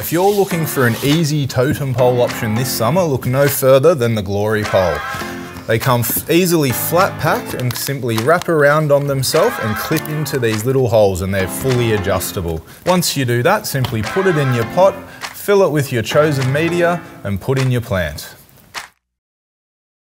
If you're looking for an easy totem pole option this summer, look no further than the Glory Pole. They come easily flat packed and simply wrap around on themselves and clip into these little holes and they're fully adjustable. Once you do that, simply put it in your pot, fill it with your chosen media and put in your plant.